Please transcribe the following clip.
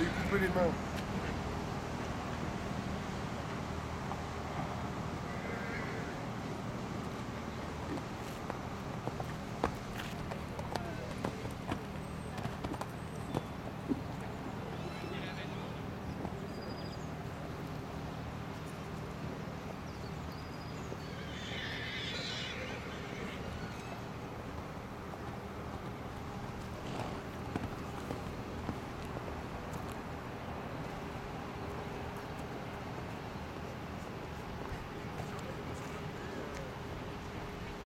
Tem culpa, irmão.